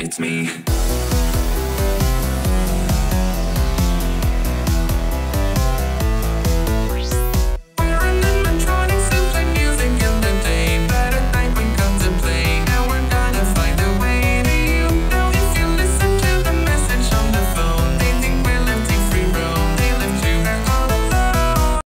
it's me.